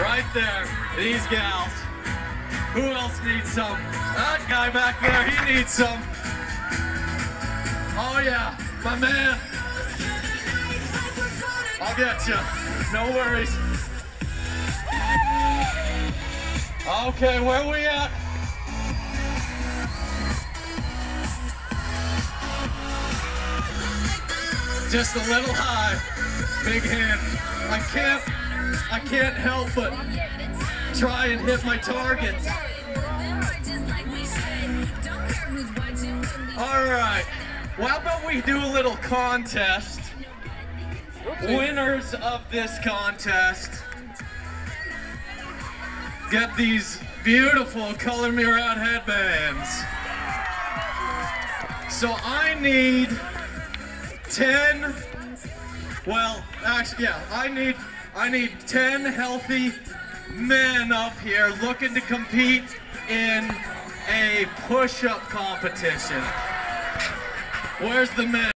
Right there. These gals. Who else needs some? That guy back there, he needs some. Oh yeah, my man. I'll get you. No worries. Okay, where we at? Just a little high. Big hand. I can't I can't help but try and hit my targets. All right. How about we do a little contest? Winners of this contest get these beautiful Color Me Rad headbands. So I need 10, well, actually, yeah, I need, I need 10 healthy men up here looking to compete in a push-up competition. Where's the men?